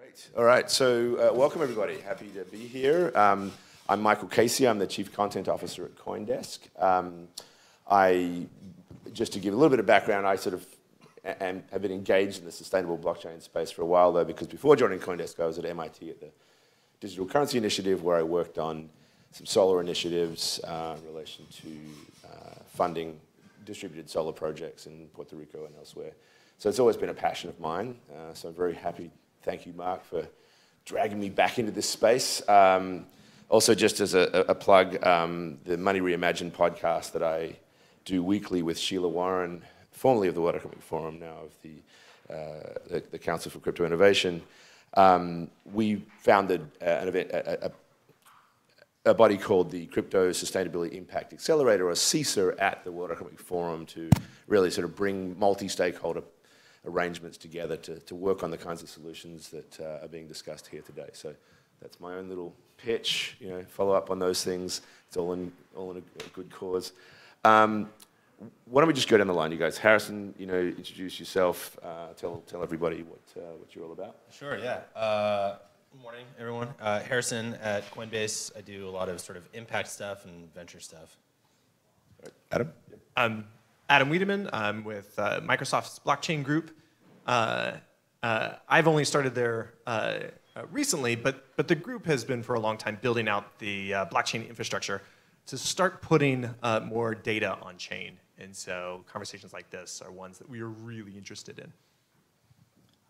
Great. All right. So, uh, welcome everybody. Happy to be here. Um, I'm Michael Casey. I'm the Chief Content Officer at CoinDesk. Um, I, just to give a little bit of background, I sort of am, have been engaged in the sustainable blockchain space for a while, though, because before joining CoinDesk, I was at MIT at the Digital Currency Initiative, where I worked on some solar initiatives uh, in relation to uh, funding distributed solar projects in Puerto Rico and elsewhere. So it's always been a passion of mine. Uh, so I'm very happy thank you, Mark, for dragging me back into this space. Um, also, just as a, a plug, um, the Money Reimagined podcast that I do weekly with Sheila Warren, formerly of the World Economic Forum, now of the, uh, the, the, Council for Crypto Innovation. Um, we founded uh, an event, a, a, a, body called the Crypto Sustainability Impact Accelerator, or CISA, at the World Economic Forum to really sort of bring multi-stakeholder arrangements together to, to work on the kinds of solutions that uh, are being discussed here today. So that's my own little pitch, you know, follow up on those things. It's all in, all in a, good cause. Um, why don't we just go down the line, you guys? Harrison, you know, introduce yourself, uh, tell, tell everybody what, uh, what you're all about. Sure, yeah. Uh, good morning, everyone. Uh, Harrison at Coinbase. I do a lot of sort of impact stuff and venture stuff. Adam? Um, Adam Wiedemann. I'm with uh, Microsoft's blockchain group. Uh, uh, I've only started there uh, uh, recently, but, but the group has been for a long time building out the uh, blockchain infrastructure to start putting more data on chain. And so conversations like this are ones that we are really interested in.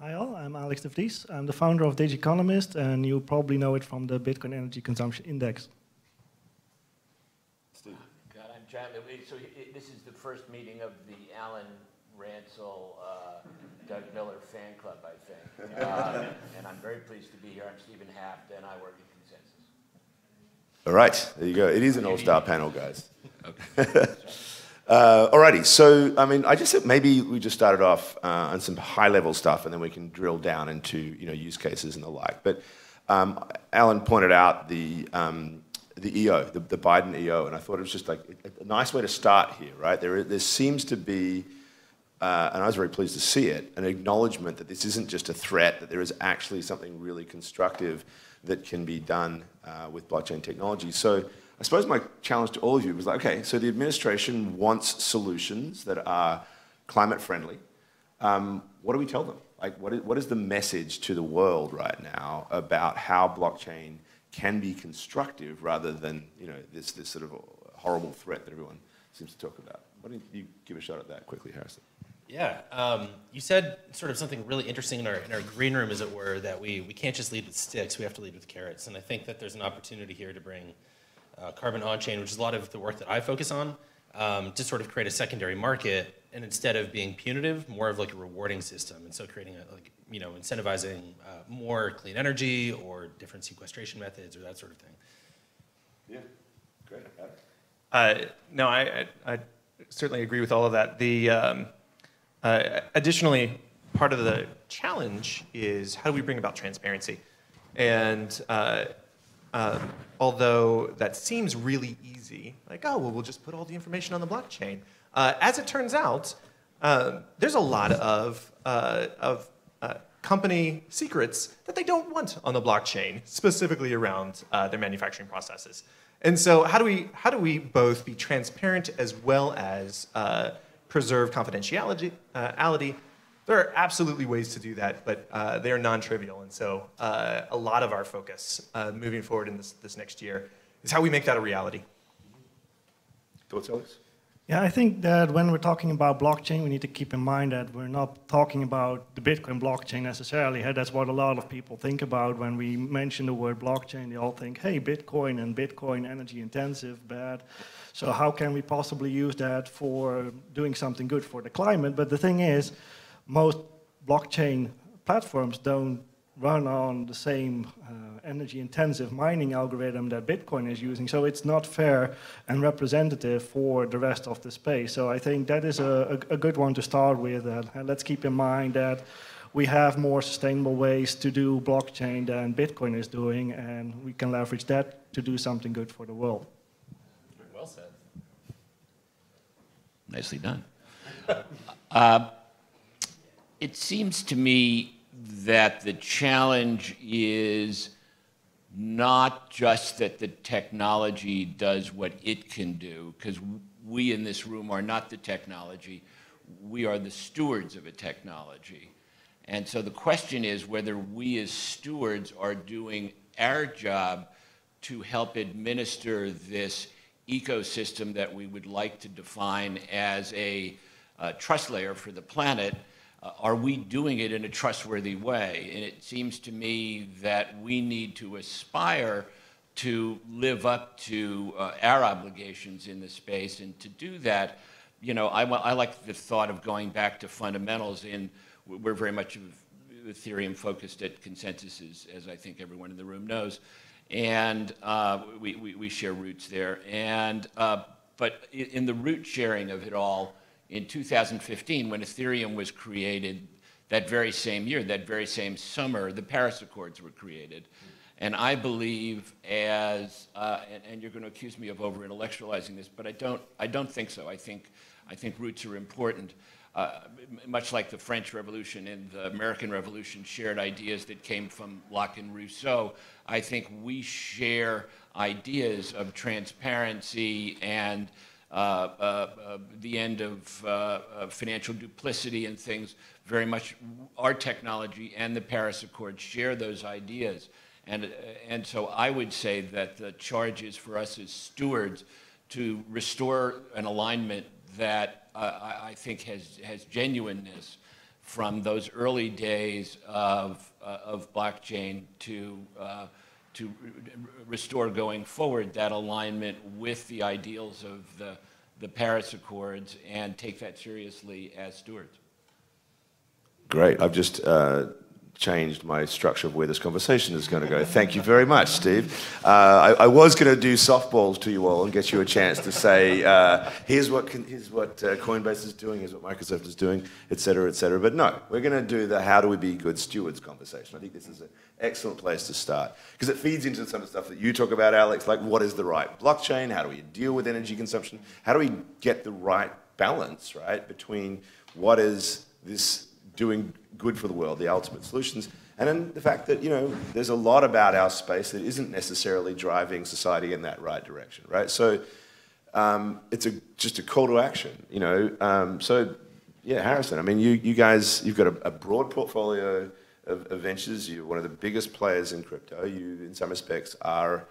Hi all, I'm Alex de Vries. I'm the founder of Digiconomist, and you probably know it from the Bitcoin Energy Consumption Index. John, so this is the first meeting of the Alan Ransil, uh, Doug Miller fan club, I think. Uh, and I'm very pleased to be here. I'm Stephen Haft, and I work at ConsenSys. All right, there you go. It is an all-star panel, guys. Okay. uh, alrighty, so I mean, I just said maybe we just started off uh, on some high-level stuff, and then we can drill down into you know use cases and the like. But um, Alan pointed out the um, the EO, the, the Biden EO, and I thought it was just like a, a nice way to start here, right? There, there seems to be, uh, and I was very pleased to see it, an acknowledgement that this isn't just a threat, that there is actually something really constructive that can be done uh, with blockchain technology. So I suppose my challenge to all of you was like, okay, so the administration wants solutions that are climate friendly. Um, what do we tell them? Like, what is, what is the message to the world right now about how blockchain can be constructive rather than you know this this sort of horrible threat that everyone seems to talk about. Why don't you give a shot at that quickly, Harrison? Yeah, um, you said sort of something really interesting in our in our green room, as it were, that we we can't just lead with sticks; we have to lead with carrots. And I think that there's an opportunity here to bring uh, carbon on chain, which is a lot of the work that I focus on, um, to sort of create a secondary market, and instead of being punitive, more of like a rewarding system. And so creating a like you know, incentivizing uh, more clean energy or different sequestration methods or that sort of thing. Yeah, great. Uh, no, I, I, I, certainly agree with all of that. The um, uh, additionally, part of the challenge is how do we bring about transparency? And uh, um, although that seems really easy, like oh well, we'll just put all the information on the blockchain. Uh, as it turns out, um, there's a lot of uh, of uh, company secrets that they don't want on the blockchain, specifically around uh, their manufacturing processes. And so how do we, how do we both be transparent as well as uh, preserve confidentiality? Uh, there are absolutely ways to do that, but uh, they are non-trivial. And so uh, a lot of our focus uh, moving forward in this, this next year is how we make that a reality. Thoughts, Alex? Yeah, I think that when we're talking about blockchain, we need to keep in mind that we're not talking about the Bitcoin blockchain necessarily. That's what a lot of people think about when we mention the word blockchain. They all think, hey, Bitcoin and Bitcoin energy intensive, bad. So how can we possibly use that for doing something good for the climate? But the thing is, most blockchain platforms don't run on the same uh, energy intensive mining algorithm that Bitcoin is using. So it's not fair and representative for the rest of the space. So I think that is a, a, a good one to start with. Uh, and let's keep in mind that we have more sustainable ways to do blockchain than Bitcoin is doing, and we can leverage that to do something good for the world. Well said. Nicely done. uh, it seems to me that the challenge is not just that the technology does what it can do, because we in this room are not the technology, we are the stewards of a technology. And so the question is whether we as stewards are doing our job to help administer this ecosystem that we would like to define as a uh, trust layer for the planet, uh, are we doing it in a trustworthy way? And it seems to me that we need to aspire to live up to uh, our obligations in the space. And to do that, you know, I, I like the thought of going back to fundamentals. In we're very much Ethereum focused at ConsenSys, as, as I think everyone in the room knows, and uh, we, we, we, share roots there. And uh, but in the root sharing of it all, in 2015, when Ethereum was created, that very same year, that very same summer, the Paris Accords were created. And I believe as, uh, and, and, you're going to accuse me of over-intellectualizing this, but I don't, I don't think so. I think, I think roots are important. Uh, much like the French Revolution and the American Revolution shared ideas that came from Locke and Rousseau, I think we share ideas of transparency and the end of, uh, of financial duplicity and things. Very much our technology and the Paris Accord share those ideas. And, and so I would say that the charge is for us as stewards to restore an alignment that uh, I, I, think has, has genuineness from those early days of, uh, of blockchain to, uh, to restore going forward that alignment with the ideals of the, the Paris Accords and take that seriously as stewards. Great. I've just uh, changed my structure of where this conversation is going to go. Thank you very much, Steve. Uh, I, I, was going to do softballs to you all and get you a chance to say, uh, here's what, here's what uh, Coinbase is doing, here's what Microsoft is doing, et cetera, et cetera. But no, we're going to do the how do we be good stewards conversation. I think this is an excellent place to start because it feeds into some of the stuff that you talk about, Alex, like what is the right blockchain? How do we deal with energy consumption? How do we get the right balance, right, between what is this doing good for the world, the ultimate solutions. And then the fact that, you know, there's a lot about our space that isn't necessarily driving society in that right direction, right? So um, it's a, just a call to action, you know. Um, so, yeah, Harrison, I mean, you, you guys, you've got a, a broad portfolio of, of, ventures. You're one of the biggest players in crypto. You, in some respects, are,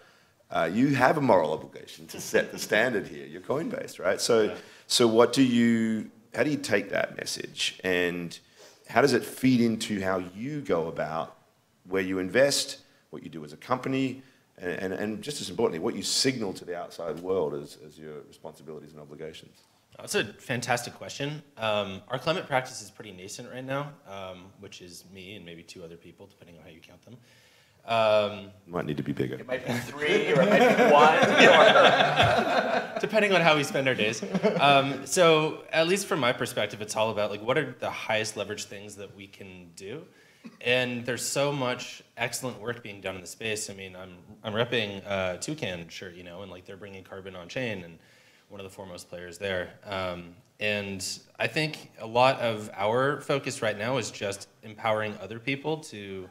uh, you have a moral obligation to set the standard here. You're Coinbase, right? So, yeah. so what do you, how do you take that message and how does it feed into how you go about where you invest, what you do as a company, and, and, and just as importantly, what you signal to the outside world as, as your responsibilities and obligations? That's a fantastic question. Um, our climate practice is pretty nascent right now, um, which is me and maybe two other people, depending on how you count them. Um, might need to be bigger. It might be three, or it might be one. Depending on how we spend our days. Um, so, at least from my perspective, it's all about like what are the highest leverage things that we can do. And there's so much excellent work being done in the space. I mean, I'm I'm repping uh, Toucan shirt, you know, and like they're bringing carbon on chain and one of the foremost players there. Um, and I think a lot of our focus right now is just empowering other people to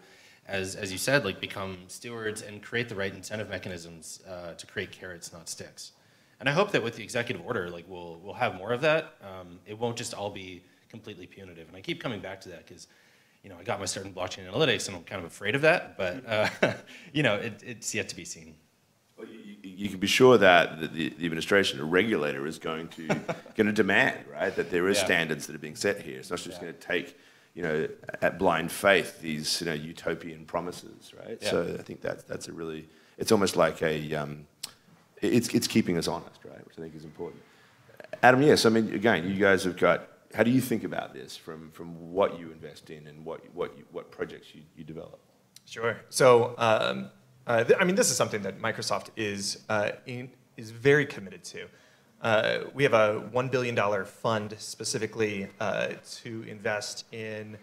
as, as you said, like become stewards and create the right incentive mechanisms uh, to create carrots, not sticks. And I hope that with the executive order, like we'll, we'll have more of that. Um, it won't just all be completely punitive. And I keep coming back to that because, you know, I got my start in blockchain analytics and I'm kind of afraid of that, but, uh, you know, it, it's yet to be seen. Well, you, you, can be sure that the, the administration, a regulator, is going to going to demand, right, that there is yeah. standards that are being set here. It's not just yeah. going to take you know, at blind faith, these, you know, utopian promises, right? Yeah. So I think that's, that's a really, it's almost like a, um, it's, it's keeping us honest, right? Which I think is important. Adam, yes, I mean, again, you guys have got, how do you think about this from, from what you invest in and what, what, you, what projects you, you develop? Sure. So, um, uh, I mean, this is something that Microsoft is, uh, in, is very committed to. Uh, we have a $1 billion fund specifically uh, to invest in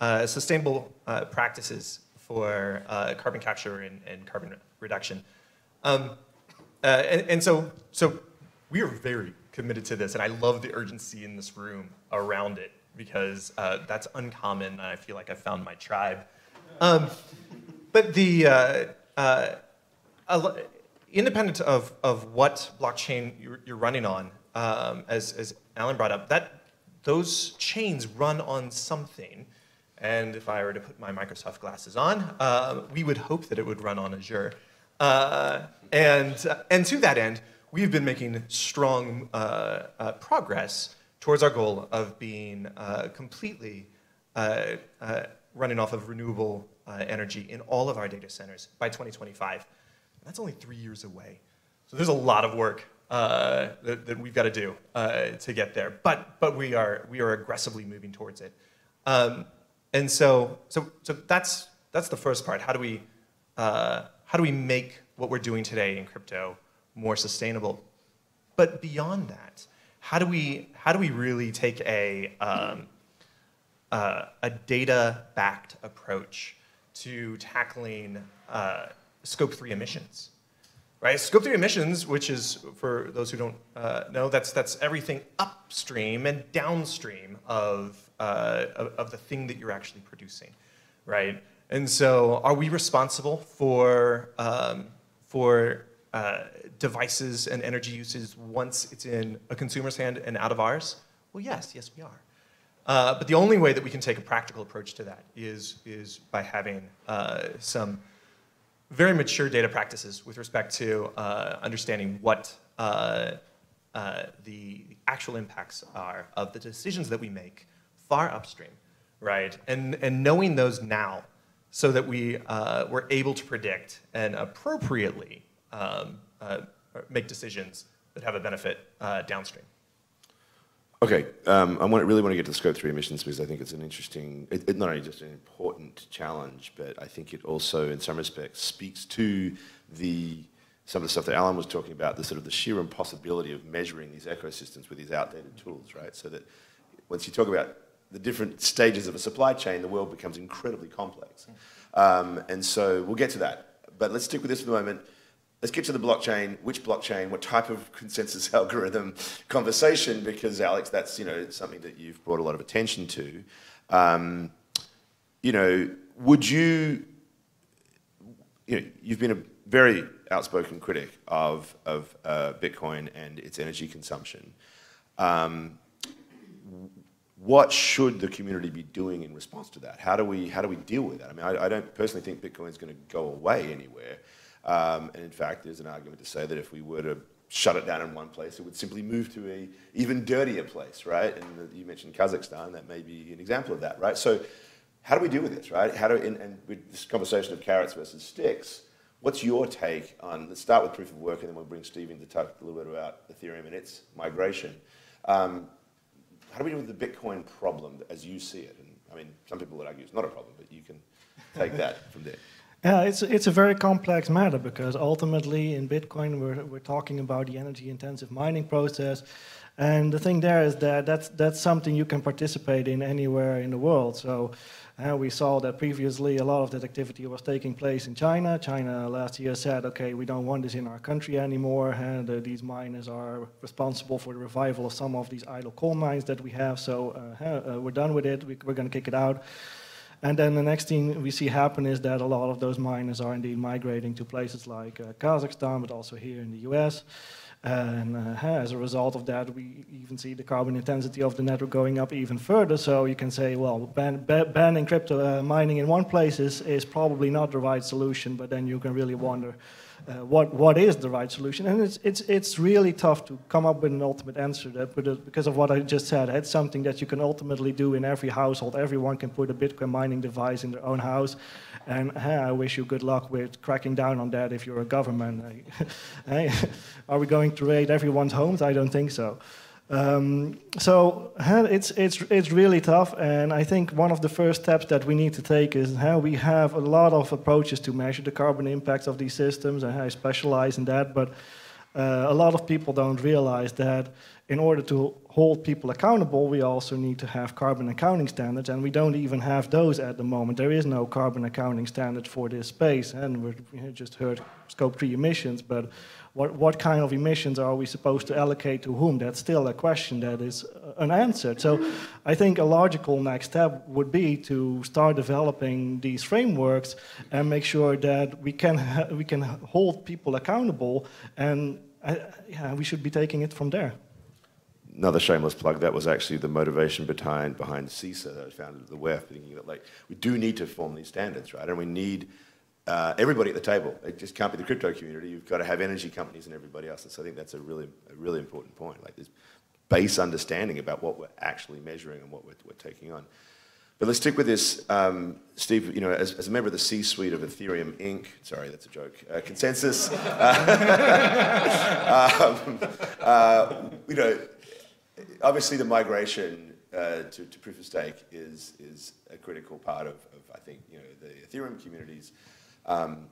uh, sustainable uh, practices for uh, carbon capture and, and, carbon reduction. Um, and, and so, so we are very committed to this, and I love the urgency in this room around it because that's uncommon, and I feel like I found my tribe. Um, but the independent of, of what blockchain you're, you're running on, um, as, as Alan brought up, that those chains run on something. And if I were to put my Microsoft glasses on, uh, we would hope that it would run on Azure. Uh, and, uh, and to that end, we've been making strong uh, uh, progress towards our goal of being uh, completely running off of renewable energy in all of our data centers by 2025. That's only three years away. So there's a lot of work uh, that, that, we've got to do uh, to get there. But, but we, are, we are aggressively moving towards it. Um, and so, so, so that's, that's the first part. How do, we, uh, how do we make what we're doing today in crypto more sustainable? But beyond that, how do we, how do we really take a, um, uh, a data-backed approach to tackling uh, scope three emissions? right? Scope 3 emissions, which is, for those who don't uh, know, that's, that's everything upstream and downstream of, uh, of, of, the thing that you're actually producing, right? And so are we responsible for, um, for uh, devices and energy uses once it's in a consumer's hand and out of ours? Well, yes, yes, we are. Uh, but the only way that we can take a practical approach to that is, is by having uh, some very mature data practices with respect to uh, understanding what uh, uh, the actual impacts are of the decisions that we make far upstream, right? And, and knowing those now so that we uh, were able to predict and appropriately um, uh, make decisions that have a benefit uh, downstream. Okay, um, I want, really want to get to the scope three emissions because I think it's an interesting, it, it, not only just an important challenge, but I think it also, in some respects, speaks to the some of the stuff that Alan was talking about, the sort of the sheer impossibility of measuring these ecosystems with these outdated tools, right? So that once you talk about the different stages of a supply chain, the world becomes incredibly complex. Um, and so we'll get to that. But let's stick with this for the moment let's get to the blockchain. Which blockchain? What type of consensus algorithm conversation? Because Alex, that's you know something that you've brought a lot of attention to. Um, you know, would you? You know, you've been a very outspoken critic of of uh, Bitcoin and its energy consumption. Um, what should the community be doing in response to that? How do we how do we deal with that? I mean, I, I don't personally think Bitcoin is going to go away anywhere. Um, and in fact, there's an argument to say that if we were to shut it down in one place, it would simply move to a even dirtier place, right? And you mentioned Kazakhstan, that may be an example of that, right? So how do we deal with this, right? How do, and, and with this conversation of carrots versus sticks, what's your take on, let's start with proof of work and then we'll bring Steve in to talk a little bit about Ethereum and its migration. Um, how do we deal with the Bitcoin problem as you see it? And I mean, some people would argue it's not a problem, but you can take that from there. Yeah, it's it's a very complex matter because ultimately in Bitcoin we're we're talking about the energy intensive mining process, and the thing there is that that's that's something you can participate in anywhere in the world. So. Uh, we saw that previously a lot of that activity was taking place in China. China last year said, okay, we don't want this in our country anymore, and uh, these miners are responsible for the revival of some of these idle coal mines that we have, so uh, uh we're done with it, we, we're going to kick it out. And then the next thing we see happen is that a lot of those miners are indeed migrating to places like uh, Kazakhstan, but also here in the US. And uh, as a result of that, we even see the carbon intensity of the network going up even further. So you can say, well, ban, banning crypto uh, mining in one place is, is probably not the right solution, but then you can really wonder uh, what, what is the right solution. And it's, it's, it's really tough to come up with an ultimate answer that, because of what I just said. It's something that you can ultimately do in every household. Everyone can put a Bitcoin mining device in their own house. And hey, I wish you good luck with cracking down on that if you're a government. hey, are we going to raid everyone's homes? I don't think so. Um, so it's, it's, it's really tough, and I think one of the first steps that we need to take is how we have a lot of approaches to measure the carbon impacts of these systems, and I specialize in that, but uh, a lot of people don't realize that in order to hold people accountable, we also need to have carbon accounting standards, and we don't even have those at the moment. There is no carbon accounting standard for this space, and we just heard scope 3 emissions, but what, what kind of emissions are we supposed to allocate to whom? That's still a question that is unanswered. So I think a logical next step would be to start developing these frameworks and make sure that we can, we can hold people accountable, and uh, yeah, we should be taking it from there another shameless plug, that was actually the motivation behind, behind CISA that I founded the WEF, thinking that like, we do need to form these standards, right? And we need uh, everybody at the table. It just can't be the crypto community. You've got to have energy companies and everybody else. And so I think that's a really, a really important point. Like this base understanding about what we're actually measuring and what we're, we're taking on. But let's stick with this, um, Steve. You know, as, as, a member of the C-suite of Ethereum Inc. Sorry, that's a joke. Uh, ConsenSys. um, uh, you know, obviously the migration uh, to, to, proof of stake is, is a critical part of, of I think, you know, the Ethereum community's um,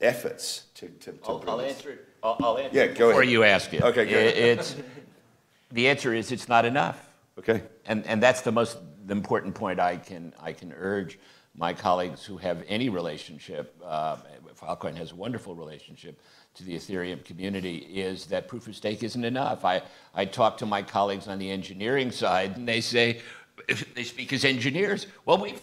efforts to, to, to I'll, I'll answer it. I'll, I'll answer yeah, it go before ahead. you ask it. Okay, go it, it's, the answer is it's not enough. Okay. And, and that's the most important point I can, I can urge my colleagues who have any relationship, uh, Filecoin has a wonderful relationship, to the Ethereum community is that proof of stake isn't enough. I, I talk to my colleagues on the engineering side, and they say, they speak as engineers, well, we've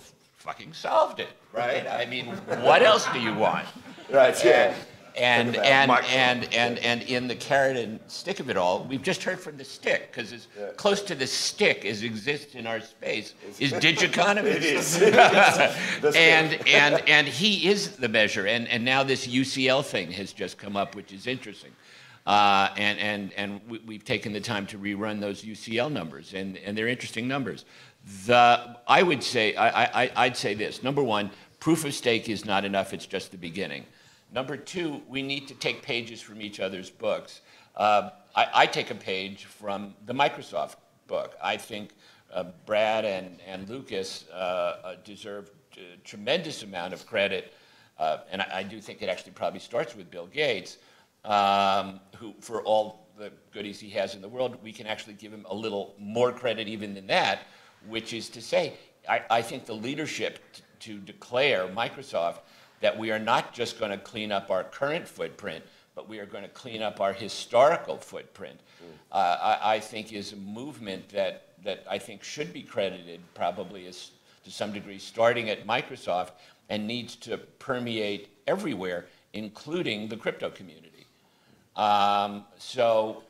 fucking solved it, right? I mean, what else do you want? Right, yeah and and and and and in the carrot and stick of it all, we've just heard from the stick because as yeah. close to the stick as exists in our space is Digiconomist. it is. and and and he is the measure. And and now this UCL thing has just come up, which is interesting. Uh, and and and we, have taken the time to rerun those UCL numbers, and and they're interesting numbers. The I would say I, I I'd say this. Number one, proof of stake is not enough. It's just the beginning. Number two, we need to take pages from each other's books. Uh, I, I, take a page from the Microsoft book. I think uh, Brad and, and Lucas uh, uh deserve a tremendous amount of credit, uh, and I, I, do think it actually probably starts with Bill Gates, um, who, for all the goodies he has in the world, we can actually give him a little more credit even than that, which is to say, I, I think the leadership to declare Microsoft that we are not just going to clean up our current footprint, but we are going to clean up our historical footprint, mm. uh, I, I, think is a movement that, that I think should be credited probably as, to some degree starting at Microsoft and needs to permeate everywhere, including the crypto community. Um, so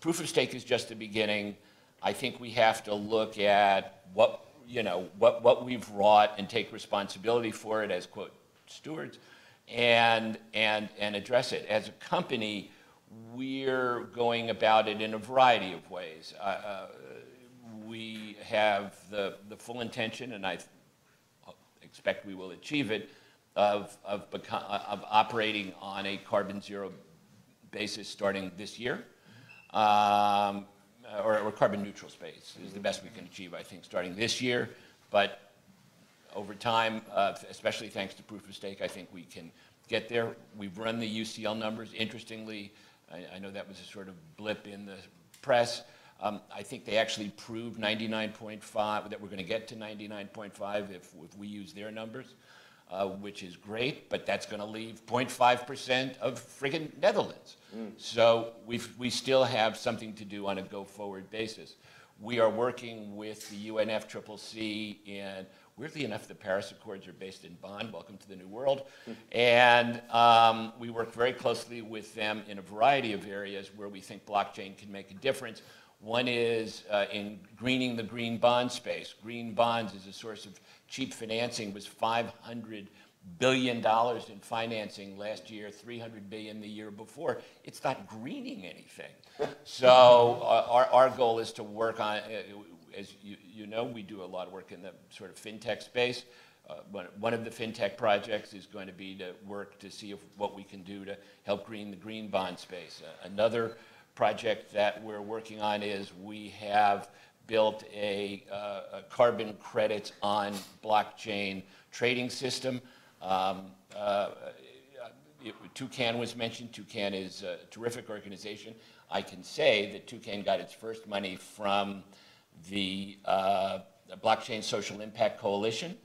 proof of stake is just the beginning. I think we have to look at what, you know, what, what we've wrought and take responsibility for it as, quote, stewards and, and, and address it. As a company, we're going about it in a variety of ways. Uh, uh, we have the, the full intention, and I expect we will achieve it, of, of, of operating on a carbon zero basis starting this year. Um, or, or, carbon neutral space is the best we can achieve, I think, starting this year. But over time, uh, especially thanks to proof of stake, I think we can get there. We've run the UCL numbers. Interestingly, I, I know that was a sort of blip in the press. Um, I think they actually proved 99.5, that we're going to get to 99.5 if, if we use their numbers, uh, which is great, but that's going to leave 0.5% of friggin' Netherlands. Mm. So we we still have something to do on a go-forward basis. We are working with the UNFCCC in Weirdly enough, the Paris Accords are based in Bonn. Welcome to the New World. and um, we work very closely with them in a variety of areas where we think blockchain can make a difference. One is uh, in greening the green bond space. Green bonds is a source of cheap financing, was 500 billion dollars in financing last year, 300 billion the year before. It's not greening anything. so uh, our, our goal is to work on, uh, as you, you know, we do a lot of work in the sort of fintech space. Uh, one, one of the fintech projects is going to be to work to see if, what we can do to help green the green bond space. Uh, another project that we're working on is we have built a, uh, a carbon credits on blockchain trading system. Um, uh, it, Toucan was mentioned. Toucan is a terrific organization. I can say that Toucan got its first money from the uh, Blockchain Social Impact Coalition,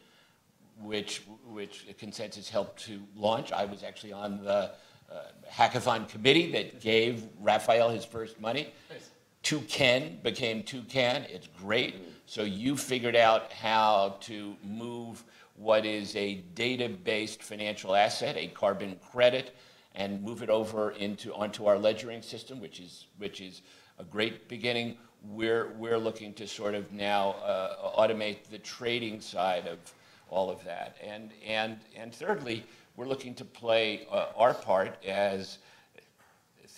which, which ConsenSys helped to launch. I was actually on the uh, hackathon committee that gave Raphael his first money. Nice. Toucan became Toucan. It's great. So you figured out how to move what is a data-based financial asset, a carbon credit, and move it over into onto our ledgering system, which is which is a great beginning. We're we're looking to sort of now uh, automate the trading side of all of that, and and and thirdly, we're looking to play uh, our part as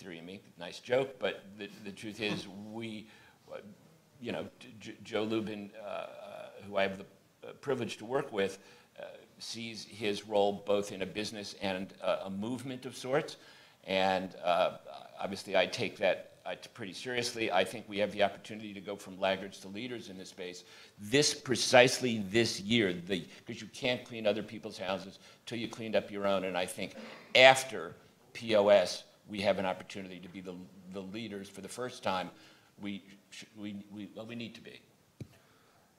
Ethereum Inc. Nice joke, but the, the truth is we, uh, you know, Joe Lubin, uh, uh, who I have the uh, privilege to work with, uh, sees his role both in a business and a movement of sorts. And obviously I take that pretty seriously. I think we have the opportunity to go from laggards to leaders in this space. This precisely this year, because you can't clean other people's houses till you cleaned up your own. And I think after POS, we have an opportunity to be the, the leaders for the first time we, we, we, well, we need to be.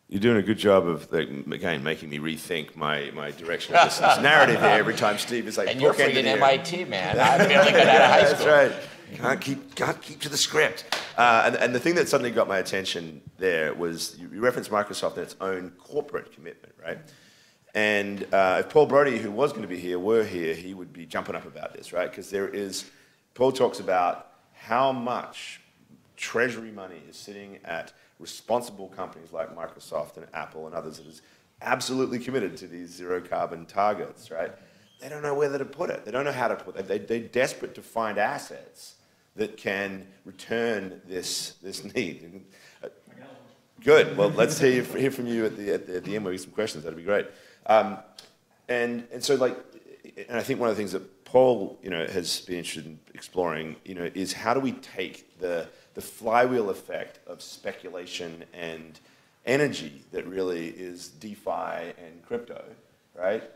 You're doing a good job of, again, making me rethink my, my direction of this narrative here every time Steve is like, And you're freaking MIT, man. I'm barely got out of high school. That's right. Can't keep, can't keep to the script. Uh, and, and the thing that suddenly got my attention there was you referenced Microsoft and its own corporate commitment, right? And uh, if Paul Brody, who was going to be here, were here, he would be jumping up about this, right? Because there is, Paul talks about how much treasury money is sitting at responsible companies like Microsoft and Apple and others that is absolutely committed to these zero carbon targets, right? They don't know whether to put it. They don't know how to put it. They, they're desperate to find assets that can return this, this need. Good. Well, let's hear, hear from you at the, at the, at the end. Get some questions. That'd be great. Um, and, and so, like, and I think one of the things that Paul, you know, has been interested in exploring, you know, is how do we take the, the flywheel effect of speculation and energy that really is DeFi and crypto, right?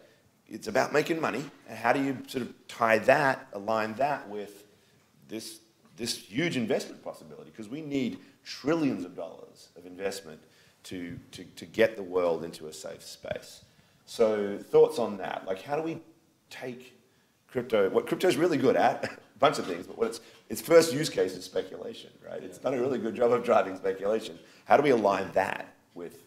It's about making money. And how do you sort of tie that, align that with this, this huge investment possibility? Because we need trillions of dollars of investment to, to, to get the world into a safe space. So thoughts on that? Like how do we take crypto, what crypto is really good at, a bunch of things, but what its, its first use case is speculation, right? It's done a really good job of driving speculation. How do we align that with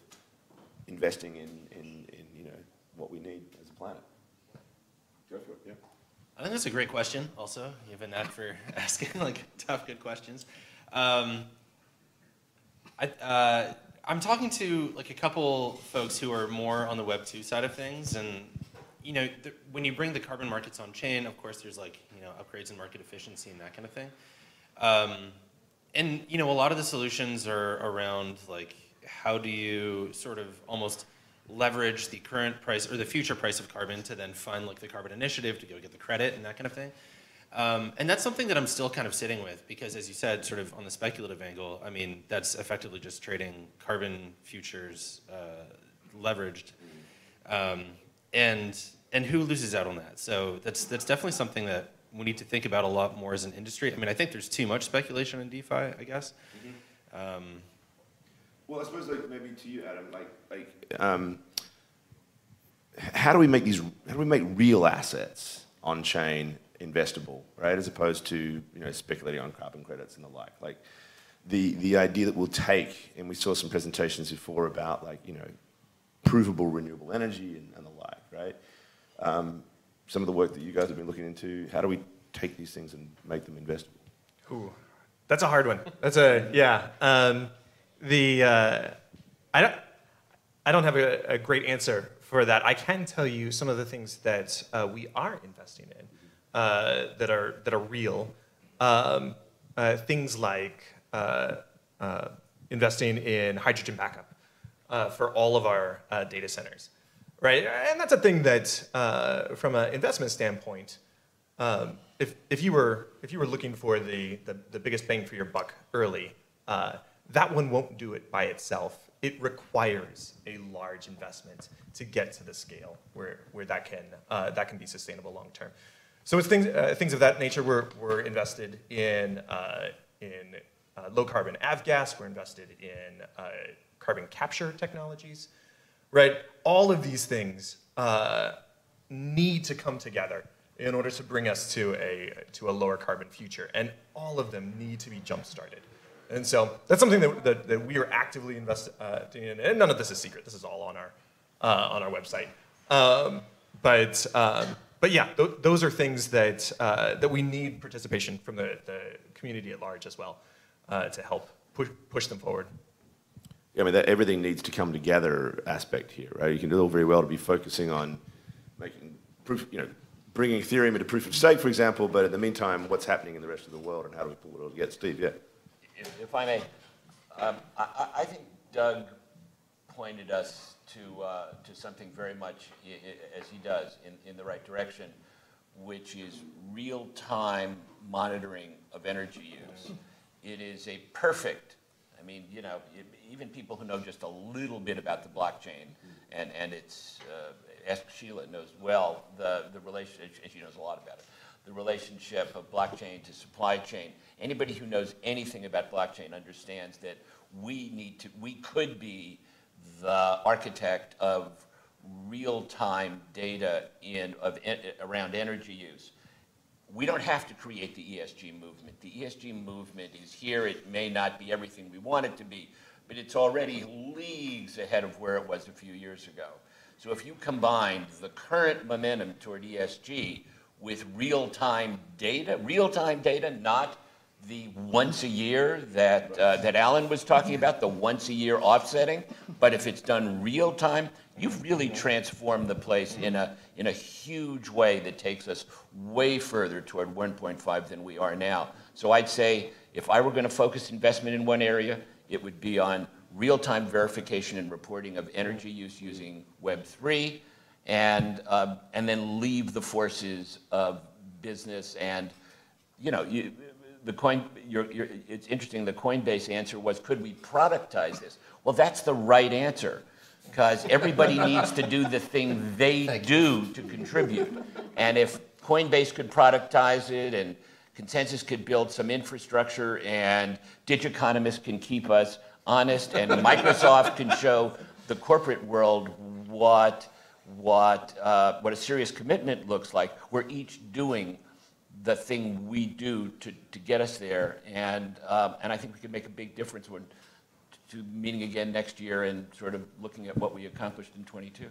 investing in, in, in you know, what we need as a planet? Go for it, yeah. I think that's a great question also. You have a knack for asking like tough, good questions. Um, I, uh, I'm talking to like a couple folks who are more on the Web 2 side of things and you know, the, when you bring the carbon markets on chain, of course, there's like, you know, upgrades in market efficiency and that kind of thing. Um, and, you know, a lot of the solutions are around like, how do you sort of almost leverage the current price or the future price of carbon to then fund like the carbon initiative to go get the credit and that kind of thing. Um, and that's something that I'm still kind of sitting with because, as you said, sort of on the speculative angle, I mean, that's effectively just trading carbon futures uh, leveraged. Um, and and who loses out on that? So that's that's definitely something that we need to think about a lot more as an industry. I mean, I think there's too much speculation in DeFi, I guess. Mm-hmm. Um, well, I suppose like maybe to you, Adam, like like um, how do we make these? How do we make real assets on chain investable, right? As opposed to you know speculating on carbon credits and the like. Like the the idea that we'll take, and we saw some presentations before about like you know provable renewable energy and, and the like, right? Um, some of the work that you guys have been looking into, how do we take these things and make them investable? Ooh, that's a hard one. That's a, yeah. Um, the, uh, I, don't, I don't have a, a, great answer for that. I can tell you some of the things that uh, we are investing in uh, that, are, that are real. Um, uh, things like uh, uh, investing in hydrogen backup for all of our data centers right? And that's a thing that, uh, from an investment standpoint, um, if, if, you were, if you were looking for the, the, the biggest bang for your buck early, uh, that one won't do it by itself. It requires a large investment to get to the scale where, where that, can, uh, that can be sustainable long term. So it's things, uh, things of that nature. We're, we're invested in, uh, in uh, low carbon avgas. We're invested in carbon capture technologies, right? All of these things uh, need to come together in order to bring us to a, to a lower carbon future. And all of them need to be jump started. And so that's something that, that, that we are actively investing uh, in. And none of this is secret. This is all on our, uh, on our website. Um, but, um, but yeah, th those are things that, uh, that we need participation from the, the community at large as well uh, to help push, push them forward. I mean, that everything needs to come together aspect here, right? You can do all very well to be focusing on making proof, you know, bringing Ethereum into proof of stake, for example, but in the meantime, what's happening in the rest of the world and how do we pull it all together? Steve, yeah. If if I may, um, I I- think Doug pointed us to, uh, to something very much, as he does, in, in the right direction, which is real-time monitoring of energy use. It is a perfect, I mean, you know, even people who know just a little bit about the blockchain, and, and it's, uh, ask Sheila knows well, the, the relationship, she knows a lot about it, the relationship of blockchain to supply chain. Anybody who knows anything about blockchain understands that we need to, we could be the architect of real-time data in, of, en- around energy use. We don't have to create the ESG movement. The ESG movement is here. It may not be everything we want it to be, but it's already leagues ahead of where it was a few years ago. So if you combine the current momentum toward ESG with real-time data, real-time data, not the once a year that, uh, that Alan was talking about, the once a year offsetting, but if it's done real time, you've really transformed the place in a, in a huge way that takes us way further toward 1.5 than we are now. So I'd say if I were going to focus investment in one area, it would be on real-time verification and reporting of energy use using Web3, and, um, and then leave the forces of business and, you know, you, the coin, you're, you're, it's interesting, the Coinbase answer was, could we productize this? Well, that's the right answer, because everybody needs to do the thing they do to contribute. And if Coinbase could productize it and ConsenSys could build some infrastructure and Digiconomist can keep us honest and Microsoft can show the corporate world what, what, uh, what a serious commitment looks like. We're each doing the thing we do to, to get us there. And, um, and I think we can make a big difference when to meeting again next year and sort of looking at what we accomplished in 22.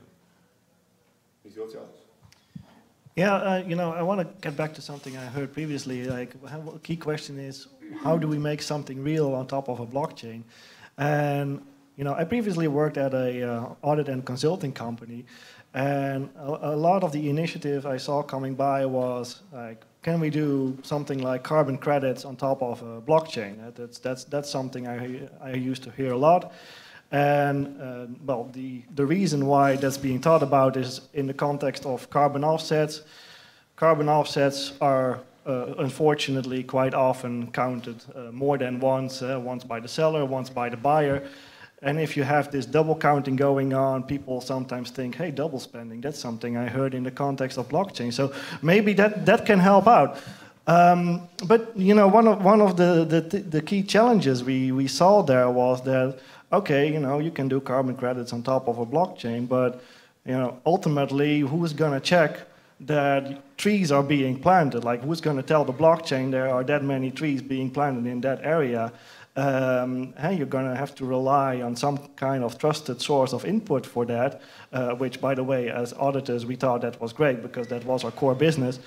Yeah, uh, you know, I want to get back to something I heard previously. Like, a key question is, how do we make something real on top of a blockchain? And you know, I previously worked at a uh, audit and consulting company, and a, a lot of the initiative I saw coming by was like, can we do something like carbon credits on top of a blockchain? That's that's that's something I I used to hear a lot. And uh, well, the, the reason why that's being thought about is in the context of carbon offsets. Carbon offsets are uh, unfortunately quite often counted uh, more than once, uh, once by the seller, once by the buyer. And if you have this double counting going on, people sometimes think, hey, double spending, that's something I heard in the context of blockchain. So maybe that, that can help out. Um, but you know, one of one of the, the the key challenges we we saw there was that okay, you know, you can do carbon credits on top of a blockchain, but you know, ultimately, who's going to check that trees are being planted? Like, who's going to tell the blockchain there are that many trees being planted in that area? Um, you're going to have to rely on some kind of trusted source of input for that, uh, which, by the way, as auditors, we thought that was great because that was our core business.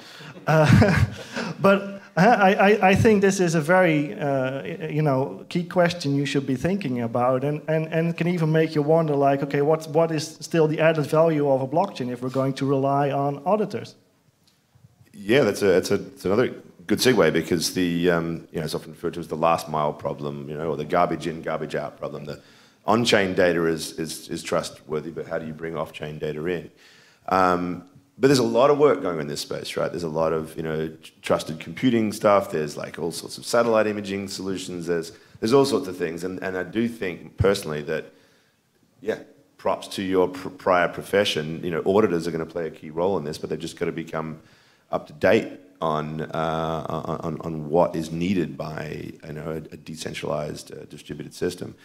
Uh, but I, I, I, think this is a very, uh, you know, key question you should be thinking about, and, and, and can even make you wonder, like, okay, what, what is still the added value of a blockchain if we're going to rely on auditors? Yeah, that's a, that's a, it's another good segue because the um, you know it's often referred to as the last mile problem, you know, or the garbage in, garbage out problem. The on-chain data is, is, is trustworthy, but how do you bring off-chain data in? Um, but there's a lot of work going on in this space, right? There's a lot of you know trusted computing stuff. There's like all sorts of satellite imaging solutions. There's there's all sorts of things, and, and I do think personally that yeah, props to your pr- prior profession. You know, auditors are going to play a key role in this, but they've just got to become up to date on, uh, on, on what is needed by you know, a, a decentralized uh, distributed system.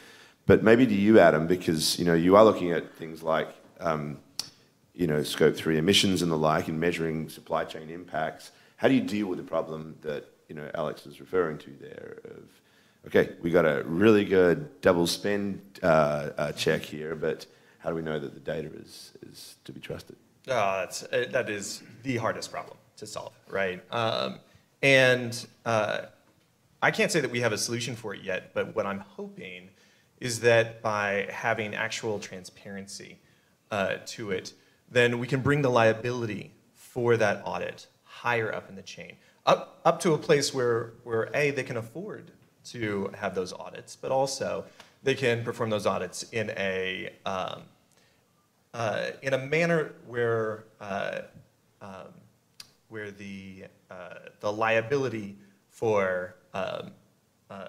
But maybe to you, Adam, because you know, you are looking at things like um, you know, scope three emissions and the like and measuring supply chain impacts. How do you deal with the problem that you know, Alex is referring to there of, okay, we got a really good double spend uh, uh, check here, but how do we know that the data is, is to be trusted? That's, uh, that is the hardest problem to solve, right? Um, and uh, I can't say that we have a solution for it yet, but what I'm hoping is that by having actual transparency uh, to it, then we can bring the liability for that audit higher up in the chain, up, up to a place where, where A, they can afford to have those audits, but also they can perform those audits in a, um, uh, in a manner where, uh, um, where the, uh, the liability for, um, uh,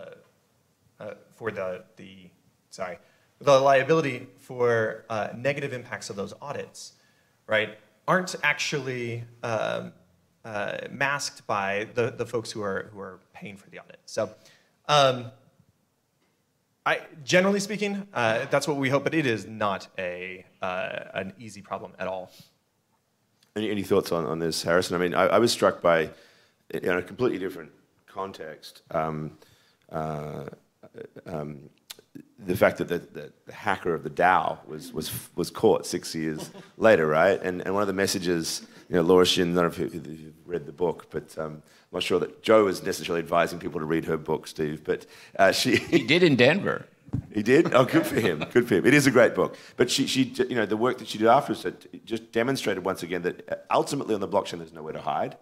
uh, for the, the, sorry, the liability for uh, negative impacts of those audits, right, aren't actually um, masked by the, the folks who are, who are paying for the audit. So um, I, generally speaking, uh, that's what we hope, but it is not a, uh, an easy problem at all. Any, any thoughts on, on this, Harrison? I mean, I, I was struck by, in a completely different context, um, uh, um, the fact that the, the, the, hacker of the DAO was, was, was caught six years later, right? And, and one of the messages, you know, Laura Shin, I don't know if you've read the book, but um, I'm not sure that Joe is necessarily advising people to read her book, Steve, but uh, she... He did in Denver. He did? Oh, good for him. Good for him. It is a great book. But she, she you know, the work that she did afterwards just demonstrated once again that uh, ultimately on the blockchain there's nowhere to hide.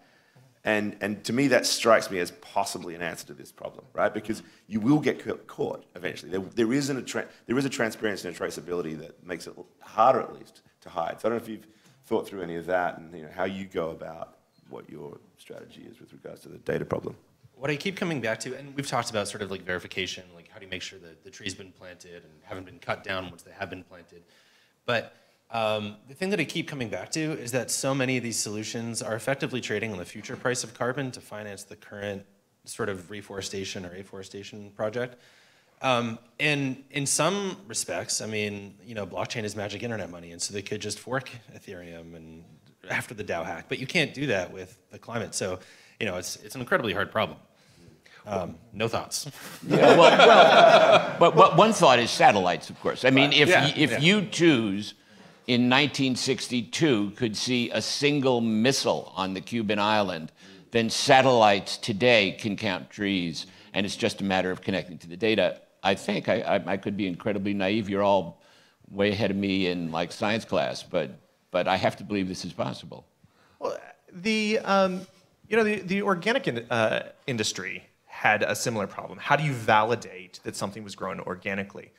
And, and to me, that strikes me as possibly an answer to this problem, right? Because you will get caught eventually. There, there, isn't a tra- there is a transparency and a traceability that makes it harder, at least, to hide. So I don't know if you've thought through any of that and you know, how you go about what your strategy is with regards to the data problem. What I keep coming back to, and we've talked about sort of like verification, like how do you make sure that the tree's been planted and haven't been cut down once they have been planted. But um, the thing that I keep coming back to is that so many of these solutions are effectively trading on the future price of carbon to finance the current sort of reforestation or afforestation project. Um, and in some respects, I mean, you know, blockchain is magic internet money, and so they could just fork Ethereum and after the DAO hack, but you can't do that with the climate. So, you know, it's, it's an incredibly hard problem. Um, no thoughts. Yeah, well, well but, but, one thought is satellites, of course. I mean, if, yeah, y- if yeah. U-2s in 1962 could see a single missile on the Cuban island, then satellites today can count trees, and it's just a matter of connecting to the data. I think I, I, I could be incredibly naive. You're all way ahead of me in like science class, but but I have to believe this is possible. Well, the um, you know the, the organic in, uh, industry had a similar problem. How do you validate that something was grown organically?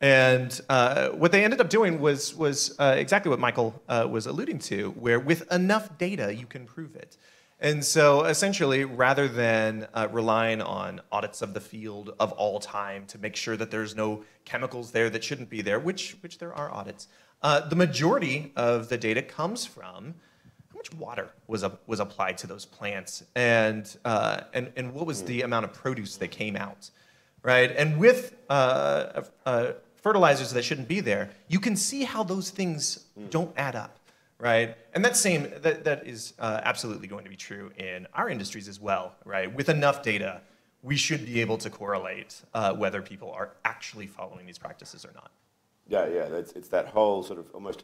And uh, what they ended up doing was was uh, exactly what Michael uh, was alluding to, where with enough data you can prove it. And so essentially, rather than uh, relying on audits of the field of all time to make sure that there's no chemicals there that shouldn't be there, which which there are audits, uh, the majority of the data comes from much water was, was applied to those plants and, uh, and, and what was the amount of produce that came out, right? And with uh, uh fertilizers that shouldn't be there, you can see how those things don't add up, right? And that same, that, that is uh, absolutely going to be true in our industries as well, right? With enough data, we should be able to correlate uh, whether people are actually following these practices or not. Yeah, yeah. It's, it's that whole sort of almost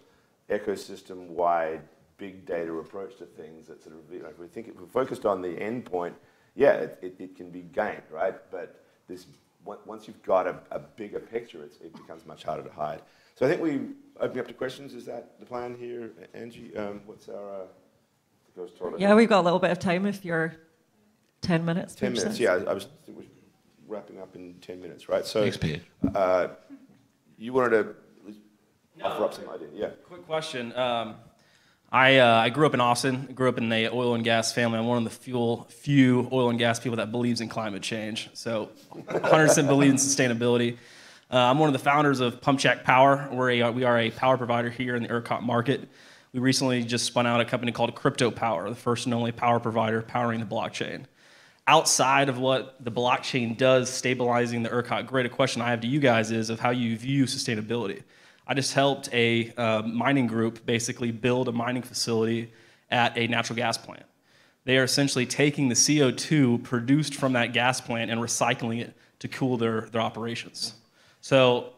ecosystem-wide big data approach to things that sort of, you know, if we think if we're focused on the end point, yeah, it, it, it can be gained, right? But this once you've got a, a bigger picture, it becomes much harder to hide. So I think we open up to questions. Is that the plan here, Angie? Um, what's our uh, toilet? Yeah, we've got a little bit of time if you're 10 minutes. Ten minutes, yeah. I was, wrapping up in 10 minutes, right? So, Thanks, Pete. Uh, you wanted to no, offer up some idea. Yeah. Quick question. Um, I, uh, I grew up in Austin. I grew up in a oil and gas family. I'm one of the few, few oil and gas people that believes in climate change. So 100% believe in sustainability. Uh, I'm one of the founders of Pump Jack Power. We're a, we are a power provider here in the ERCOT market. we recently just spun out a company called Crypto Power, the first and only power provider powering the blockchain. Outside of what the blockchain does stabilizing the ERCOT grid, a question I have to you guys is of how you view sustainability. I just helped a uh, mining group basically build a mining facility at a natural gas plant. They are essentially taking the CO2 produced from that gas plant and recycling it to cool their, their operations. So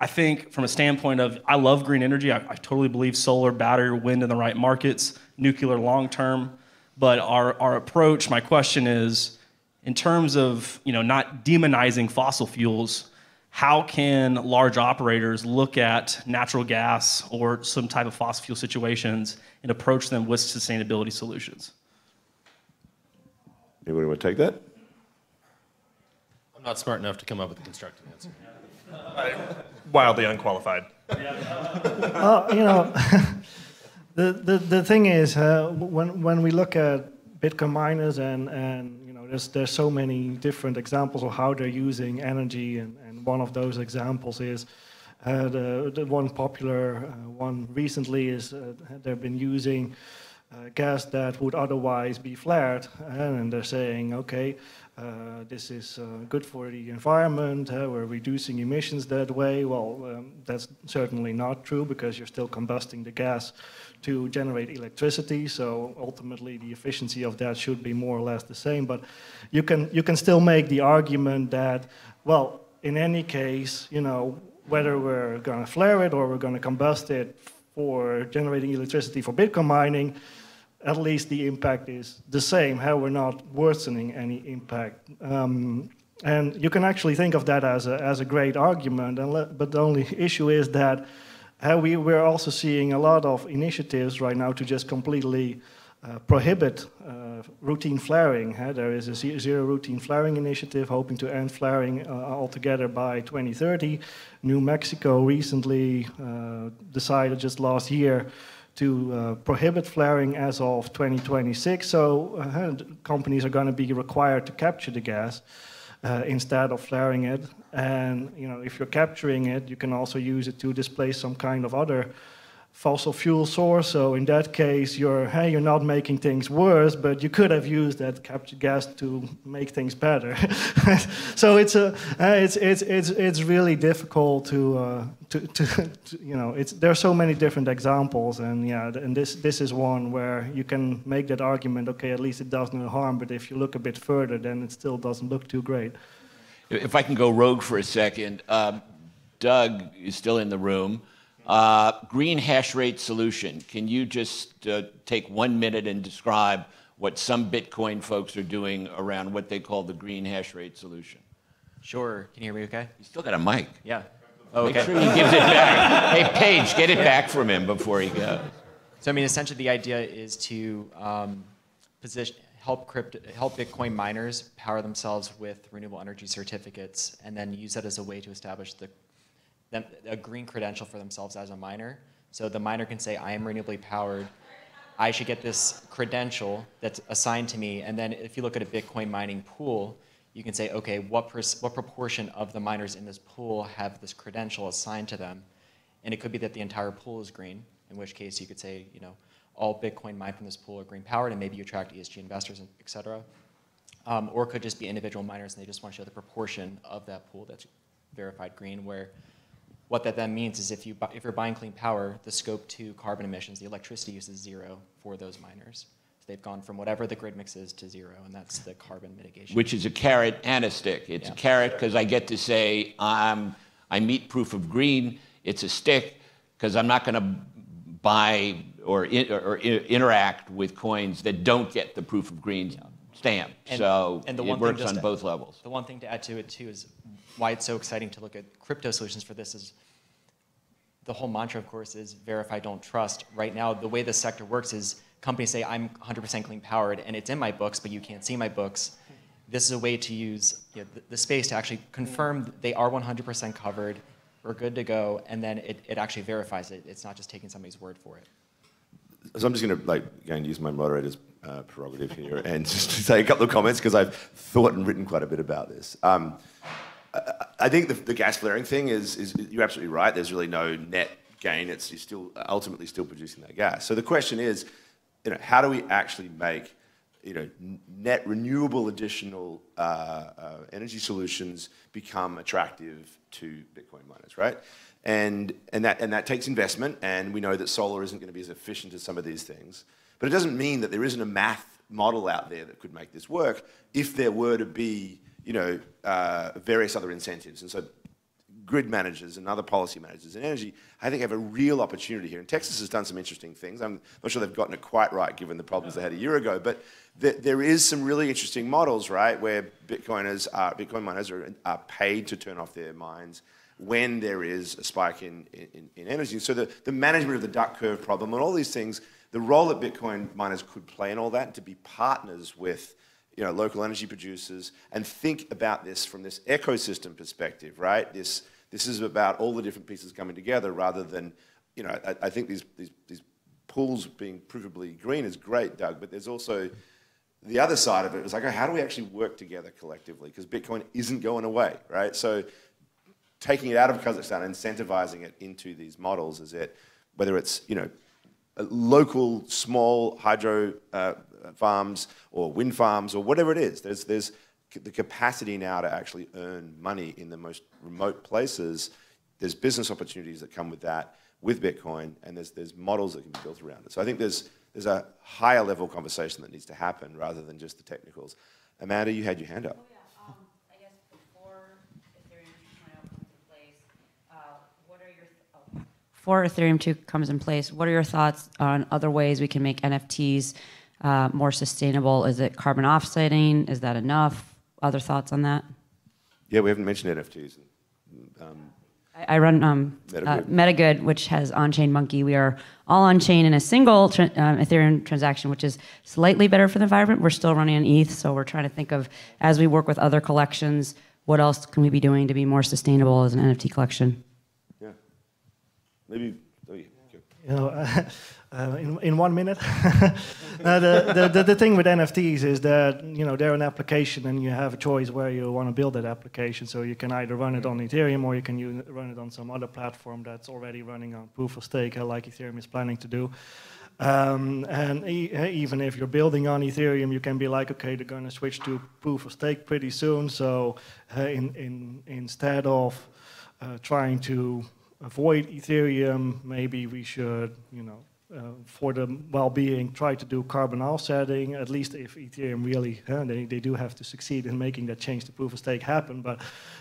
I think from a standpoint of, I love green energy. I, I totally believe solar, battery, wind in the right markets, nuclear long term. But our, our approach, my question is, in terms of you know, not demonizing fossil fuels, how can large operators look at natural gas or some type of fossil fuel situations and approach them with sustainability solutions? Anybody want to take that? I'm not smart enough to come up with a constructive answer. Wildly unqualified. Uh, you know, the, the, the thing is, uh, when, when we look at Bitcoin miners and, and you know, there's, there's so many different examples of how they're using energy and, one of those examples is uh, the, the, one popular uh, one recently is uh, they've been using uh, gas that would otherwise be flared, and they're saying, okay, uh, this is uh, good for the environment, we're reducing emissions that way. Well, um, that's certainly not true because you're still combusting the gas to generate electricity, so ultimately the efficiency of that should be more or less the same. But you can, you can still make the argument that, well, in any case, you know, whether we're going to flare it or we're going to combust it for generating electricity for Bitcoin mining, at least the impact is the same, how we're not worsening any impact. Um, and you can actually think of that as a, as a great argument, but the only issue is that how we, we're also seeing a lot of initiatives right now to just completely uh, prohibit uh, routine flaring. Huh? There is a zero routine flaring initiative hoping to end flaring uh, altogether by 2030. New Mexico recently uh, decided just last year to uh, prohibit flaring as of 2026. So uh, companies are going to be required to capture the gas. instead of flaring it, and you know, if you're capturing it, you can also use it to displace some kind of other fossil fuel source. So in that case, you're hey, you're not making things worse, but you could have used that captured gas to make things better. so it's a it's it's it's it's really difficult to, uh, to, to, to, you know it's there are so many different examples, and yeah, and this this is one where you can make that argument. Okay, at least it does no harm, but if you look a bit further, then it still doesn't look too great. If I can go rogue for a second, um, Doug is still in the room. Uh, green hash rate solution. Can you just uh, take one minute and describe what some Bitcoin folks are doing around what they call the green hash rate solution? Sure. Can you hear me okay? You still got a mic. Yeah. Oh, okay. Make sure he gives it back. hey, Paige, get it back from him before he goes. So, I mean, essentially, the idea is to um, position, help, crypto, help Bitcoin miners power themselves with renewable energy certificates and then use that as a way to establish the them, a green credential for themselves as a miner. So the miner can say, I am renewably powered. I should get this credential that's assigned to me. And then if you look at a Bitcoin mining pool, you can say, okay, what, what proportion of the miners in this pool have this credential assigned to them? And it could be that the entire pool is green, in which case you could say, you know, all Bitcoin mined from this pool are green powered, and maybe you attract ESG investors, et cetera. Um, or it could just be individual miners, and they just want to show the proportion of that pool that's verified green, where what that then means is if, you, if you're buying clean power, the scope 2 carbon emissions, the electricity use is zero for those miners. So they've gone from whatever the grid mix is to zero, and that's the carbon mitigation. Which is a carrot and a stick. It's yeah. a carrot because I get to say I'm, I meet proof of green. It's a stick because I'm not going to buy or, in, or, interact with coins that don't get the proof of green yeah. Stamp. And, so and it works on both levels. The one thing to add to it too is why it's so exciting to look at crypto solutions for this is the whole mantra, of course, is verify, don't trust. Right now, the way the sector works is companies say, I'm 100% clean powered, and it's in my books, but you can't see my books. This is a way to use you know, the, the, space to actually confirm they are 100% covered, we're good to go, and then it, it actually verifies it. It's not just taking somebody's word for it. So I'm just going to like again use my moderator's uh, prerogative here and just to say a couple of comments because I've thought and written quite a bit about this. Um, I think the, the, gas flaring thing is, is, you're absolutely right. There's really no net gain. It's you're still ultimately still producing that gas. So the question is, you know, how do we actually make you know, net renewable additional uh, uh, energy solutions become attractive to Bitcoin miners, right? And, and, that, and that takes investment, and we know that solar isn't going to be as efficient as some of these things. But it doesn't mean that there isn't a math model out there that could make this work if there were to be, you know, uh, various other incentives. And so grid managers and other policy managers in energy, I think have a real opportunity here. And Texas has done some interesting things. I'm not sure they've gotten it quite right given the problems they had a year ago, but th- there is some really interesting models, right, where Bitcoiners are, Bitcoin miners are, are paid to turn off their mines when there is a spike in, in, in energy. So the, the management of the duck curve problem and all these things, the role that Bitcoin miners could play in all that, to be partners with you know, local energy producers and think about this from this ecosystem perspective, right? This, this is about all the different pieces coming together rather than, you know, I, I think these, these, these pools being provably green is great, Doug, but there's also the other side of it. It's like, oh, how do we actually work together collectively? Because Bitcoin isn't going away, right? So taking it out of Kazakhstan, incentivizing it into these models is it, whether it's, you know, local small hydro uh, farms or wind farms or whatever it is. There's, there's the capacity now to actually earn money in the most remote places. There's business opportunities that come with that, with Bitcoin, and there's, there's models that can be built around it. So I think there's, there's a higher level conversation that needs to happen rather than just the technicals. Amanda, you had your hand up. Before Ethereum 2 comes in place, what are your thoughts on other ways we can make NFTs uh, more sustainable? Is it carbon offsetting? Is that enough? Other thoughts on that? Yeah, we haven't mentioned NFTs. Um, I, I run um, Metagood. Uh, Metagood, which has on-chain Monkey. We are all on-chain in a single tra- um, Ethereum transaction, which is slightly better for the environment. We're still running on ETH, so we're trying to think of as we work with other collections, what else can we be doing to be more sustainable as an NFT collection? Maybe. You know, uh, in, in one minute. Now, the, the, the, the thing with NFTs is that you know they're an application, and you have a choice where you want to build that application. So you can either run it on Ethereum, or you can use, run it on some other platform that's already running on proof of stake, uh, like Ethereum is planning to do. Um, and e- uh, even if you're building on Ethereum, you can be like, okay, they're going to switch to proof of stake pretty soon. So uh, in, in, instead of uh, trying to avoid Ethereum, maybe we should, you know, uh, for the well-being, try to do carbon offsetting. At least if Ethereum really, uh, they, they do have to succeed in making that change to proof of stake happen. But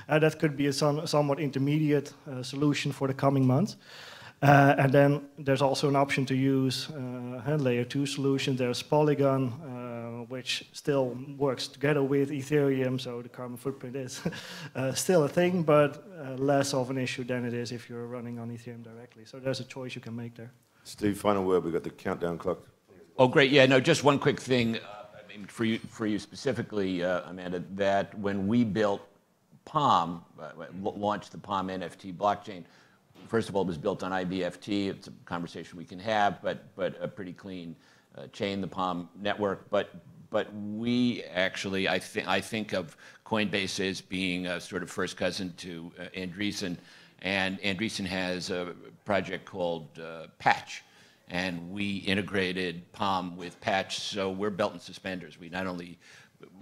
uh, that could be a some, somewhat intermediate uh, solution for the coming months. Uh, and then there's also an option to use uh, layer two solution. There's Polygon, which still works together with Ethereum, so the carbon footprint is uh, still a thing, but uh, less of an issue than it is if you're running on Ethereum directly. So there's a choice you can make there. Steve, final word. We've got the countdown clock. Oh, great. Yeah, no, just one quick thing uh, I mean, for you, for you specifically, uh, Amanda, that when we built Palm, uh, launched the Palm NFT blockchain, first of all, it was built on IBFT. It's a conversation we can have, but, but a pretty clean uh, chain, the Palm network. But, but we actually, I, th- I think of Coinbase as being a sort of first cousin to uh, Andreessen. And Andreessen has a project called uh, Patch. And we integrated Palm with Patch, so we're belt and suspenders. We not only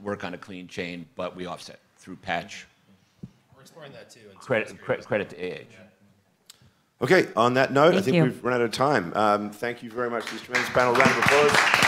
work on a clean chain, but we offset through Patch. We're exploring that too. Credit, it's credit, credit to AH. Okay, on that note, I think you. we've run out of time. Um, thank you very much for this tremendous panel. Round of applause.